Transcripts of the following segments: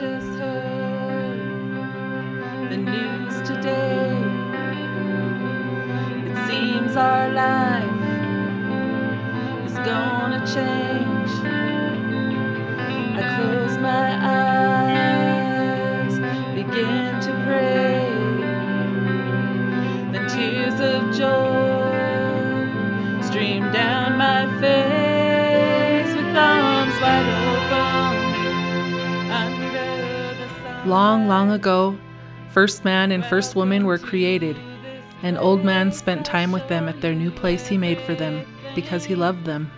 just heard the news today. It seems our life is gonna change. I close my eyes, begin to pray. Then tears of joy stream down my face Long, long ago, first man and first woman were created, and old man spent time with them at their new place he made for them because he loved them.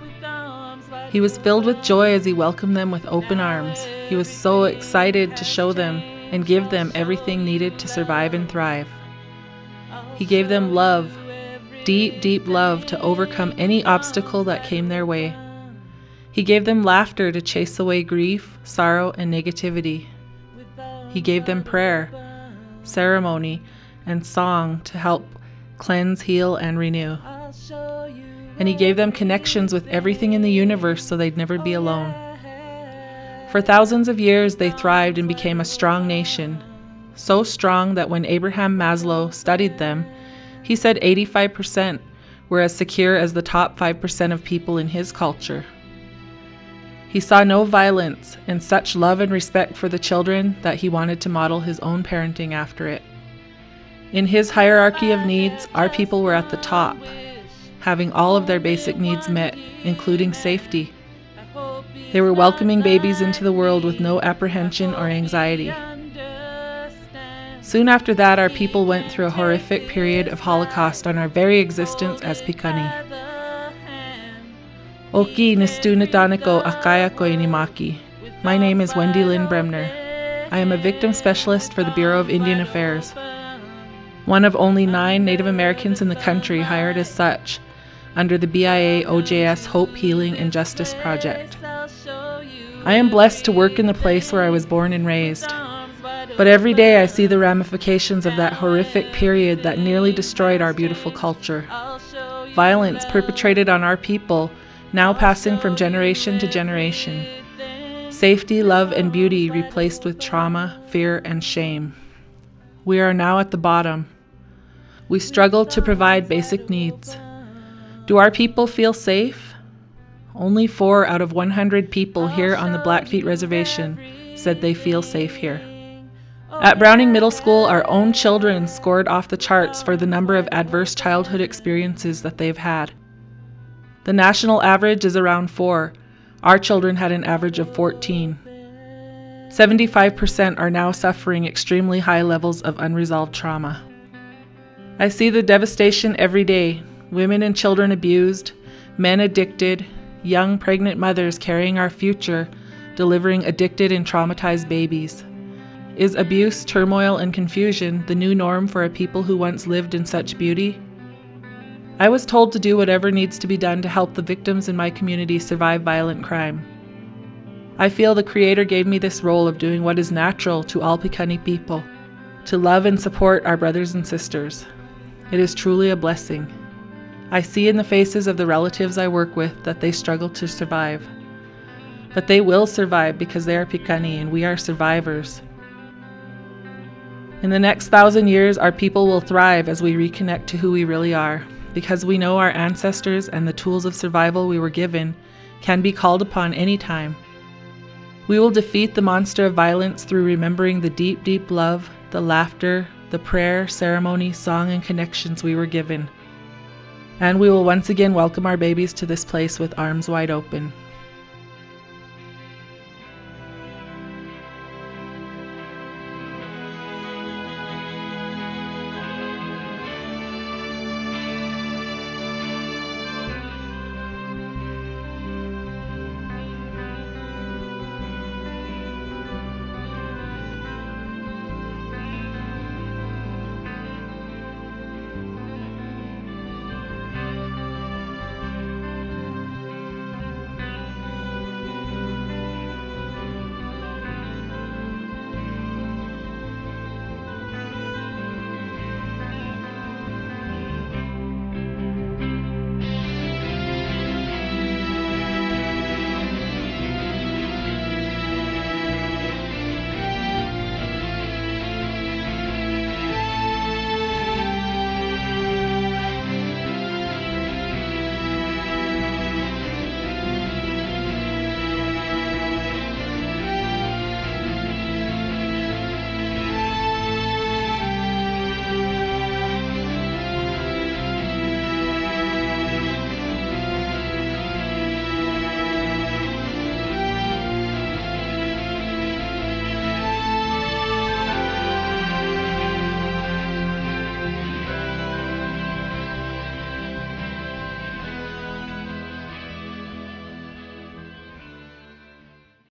He was filled with joy as he welcomed them with open arms. He was so excited to show them and give them everything needed to survive and thrive. He gave them love, deep, deep love to overcome any obstacle that came their way. He gave them laughter to chase away grief, sorrow, and negativity. He gave them prayer, ceremony, and song to help cleanse, heal, and renew. And He gave them connections with everything in the universe so they'd never be alone. For thousands of years, they thrived and became a strong nation. So strong that when Abraham Maslow studied them, he said 85% were as secure as the top 5% of people in his culture. He saw no violence and such love and respect for the children that he wanted to model his own parenting after it. In his hierarchy of needs, our people were at the top, having all of their basic needs met, including safety. They were welcoming babies into the world with no apprehension or anxiety. Soon after that, our people went through a horrific period of Holocaust on our very existence as Pikani. Oki Nistunataniko Akaya Koinimaki. My name is Wendy Lynn Bremner. I am a victim specialist for the Bureau of Indian Affairs, one of only nine Native Americans in the country hired as such under the BIA OJS Hope, Healing, and Justice Project. I am blessed to work in the place where I was born and raised. But every day I see the ramifications of that horrific period that nearly destroyed our beautiful culture. Violence perpetrated on our people, now passing from generation to generation. Safety, love, and beauty replaced with trauma, fear, and shame. We are now at the bottom. We struggle to provide basic needs. Do our people feel safe? Only four out of 100 people here on the Blackfeet Reservation said they feel safe here. At Browning Middle School, our own children scored off the charts for the number of adverse childhood experiences that they've had. The national average is around four. Our children had an average of 14. 75% are now suffering extremely high levels of unresolved trauma. I see the devastation every day women and children abused, men addicted, young pregnant mothers carrying our future, delivering addicted and traumatized babies. Is abuse, turmoil, and confusion the new norm for a people who once lived in such beauty? I was told to do whatever needs to be done to help the victims in my community survive violent crime. I feel the Creator gave me this role of doing what is natural to all Piikani people to love and support our brothers and sisters. It is truly a blessing. I see in the faces of the relatives I work with that they struggle to survive. But they will survive because they are Piikani and we are survivors. In the next thousand years, our people will thrive as we reconnect to who we really are, because we know our ancestors and the tools of survival we were given can be called upon anytime. We will defeat the monster of violence through remembering the deep, deep love, the laughter, the prayer, ceremony, song, and connections we were given. And we will once again welcome our babies to this place with arms wide open.